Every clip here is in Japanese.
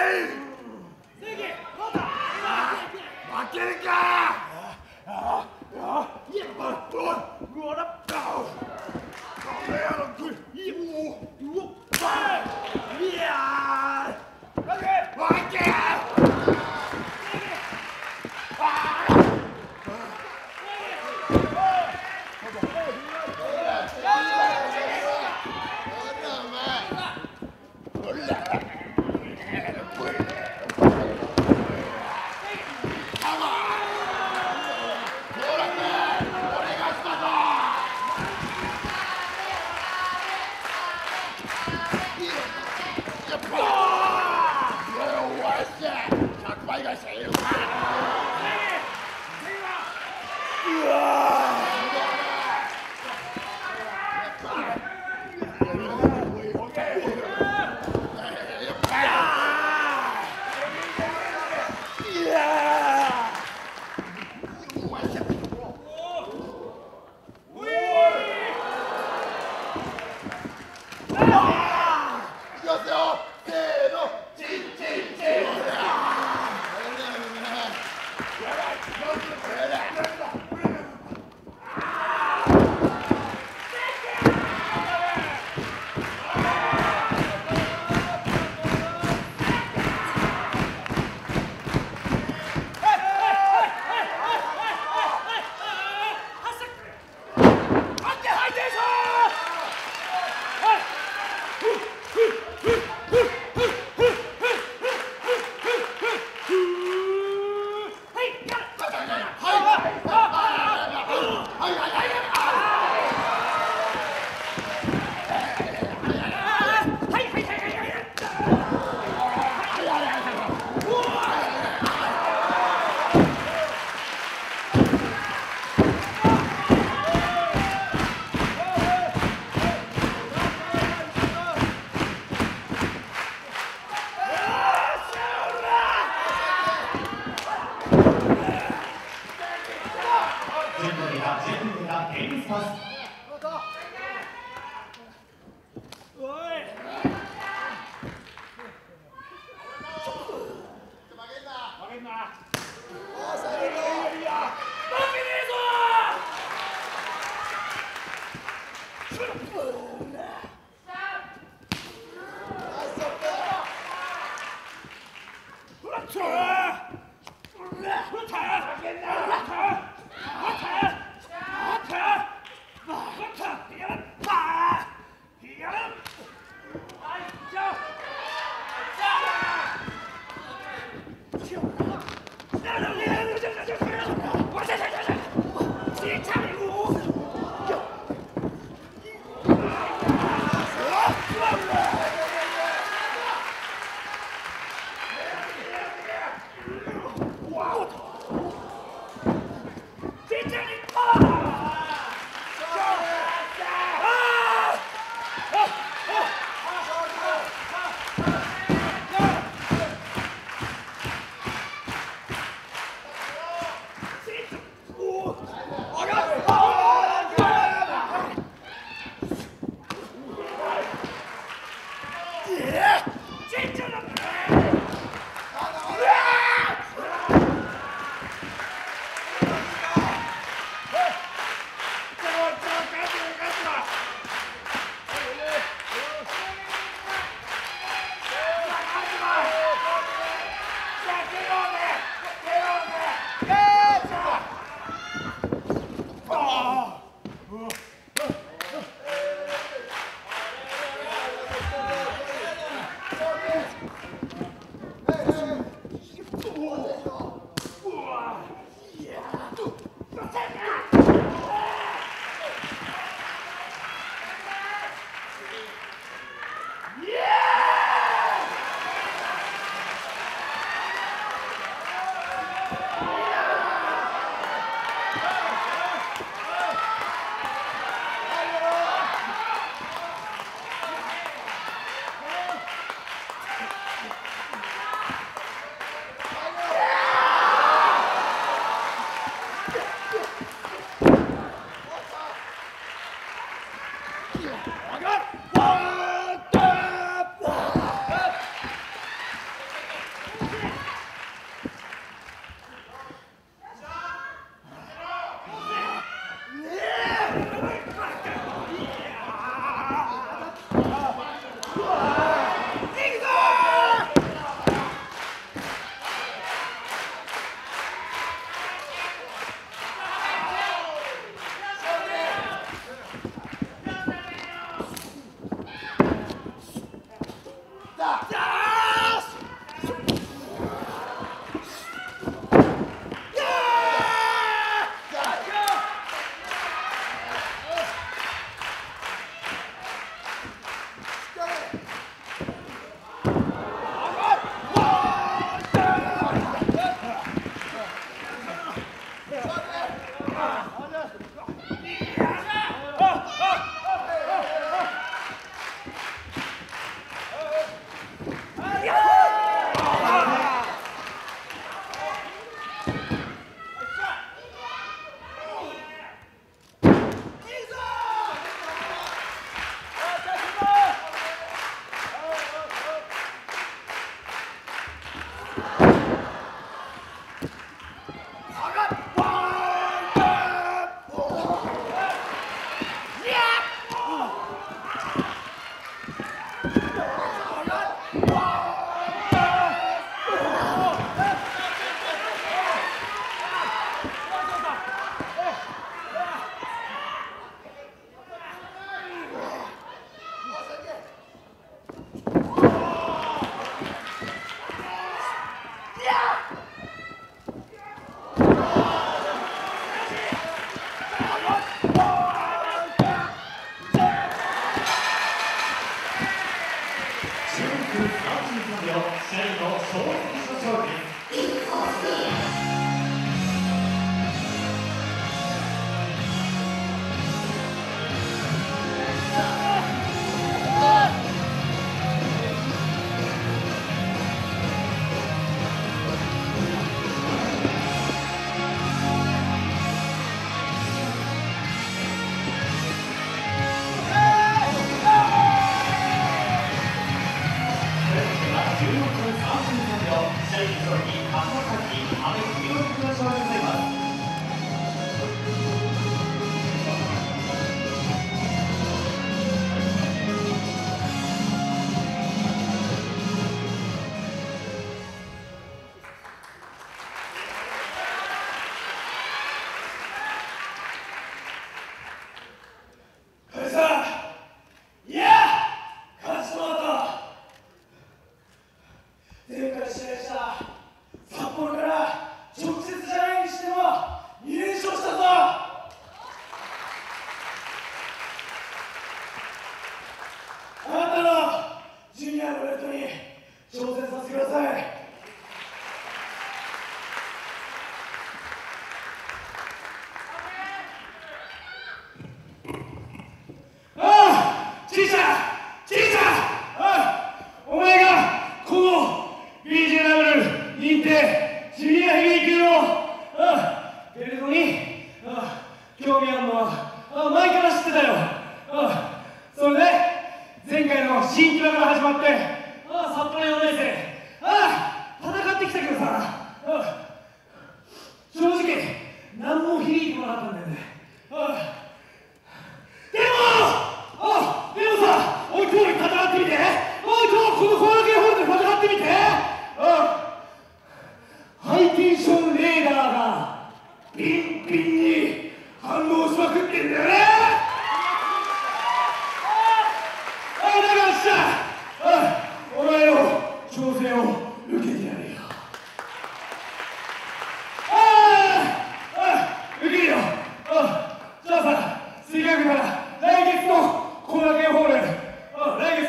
負けるか是他快个谁怕分33秒、試合の勝利賞金。挑戦を受けてやるよ。ああ受けるよ。あじゃあさせっから来月のコラケンホール。あ来月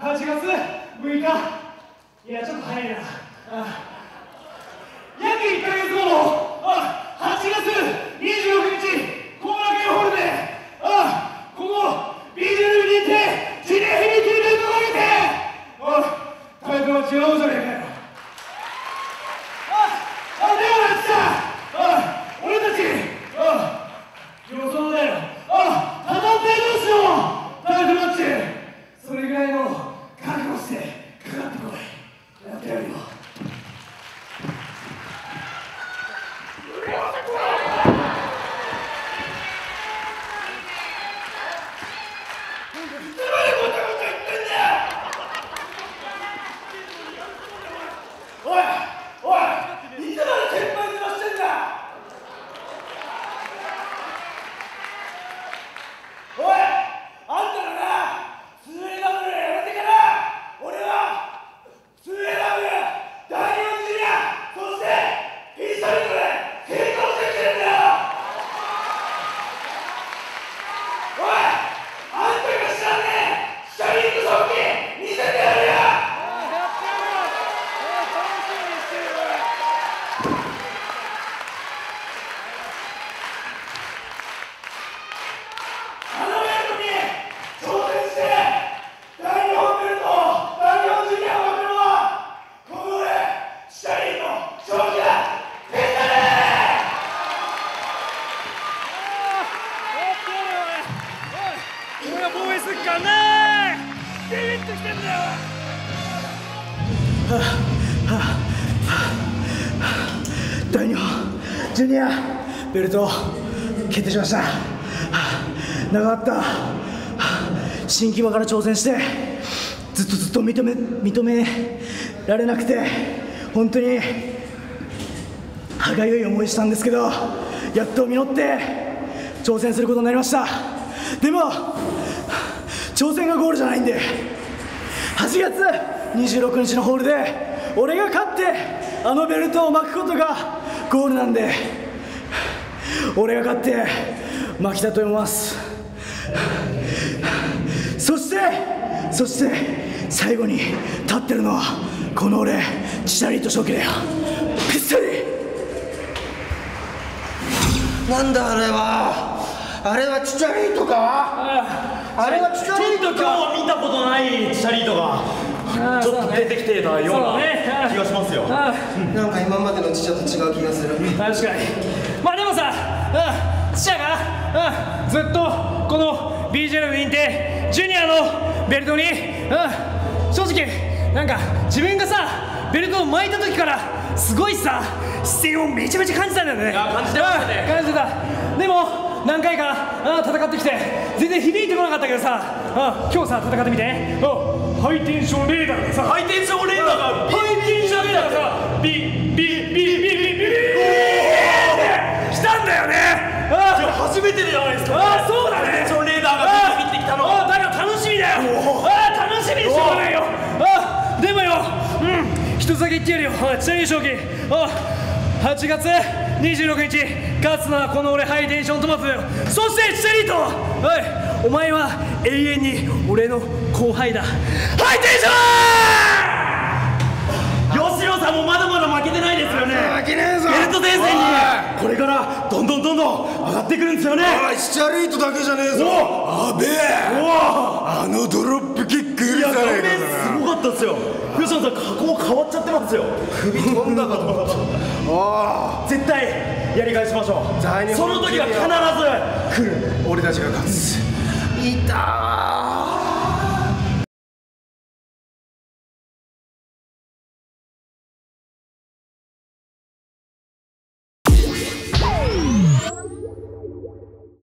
8月6日。いやちょっと早いな。あ約1か月後のあ8月26日。Joseph と決定しました、長かった、新木場から挑戦してずっとずっと認め認められなくて本当に歯がゆい思いしたんですけどやっと実って挑戦することになりましたでも挑戦がゴールじゃないんで8月26日のホールで俺が勝ってあのベルトを巻くことがゴールなんで。俺が勝って負けたと思います。そしてそして最後に立ってるのはこの俺チシャリート初期だよ。ピッサリなんだあれは？あれはチチャリートか？あれはチチャリートか今日見たことないチチャリートがちょっと出てきてたような気がしますよ、ね、なんか今までのチチャと違う気がする。確かに。まあでもうん。ずっとこの BJL 認定ジュニアのベルトにうん。正直なんか自分がさベルトを巻いた時からすごいさ視線をめちゃめちゃ感じたんだよね。や感じてましたね。うん。感じてた。でも何回かうん戦ってきて全然響いてこなかったけどさうん。今日さ戦ってみて。うん。ハイテンションレーダーがさ。ハイテンションレーダーがハイテンションレーダーがさ今日初めてじゃないですか。あそうだね。ハイテンションレーダーがビビってきたの。あだから楽しみだよ。あ楽しみにしょうがないよ。あでもよ。うん。一つだけ言ってやるよ。あちなみに正気。あ8月26日。勝つのはこの俺ハイテンショントマトだよ。そしてチャリートおいお前は永遠に俺の後輩だ。ハイテンションさんもまだまだ負けてないですよね。負けねえぞ。ベルト伝線に。これからどんどんどんどん上がってくるんですよね。おいチチャリートだけじゃねえぞ。あべえ。あのドロップキック許いやさない画面すごかったですよ。吉野さん加工変わっちゃってますよ。首飛んだかと思ったあ 絶対やり返しましょう。その時は必ず来る。あ俺たちが勝つ。い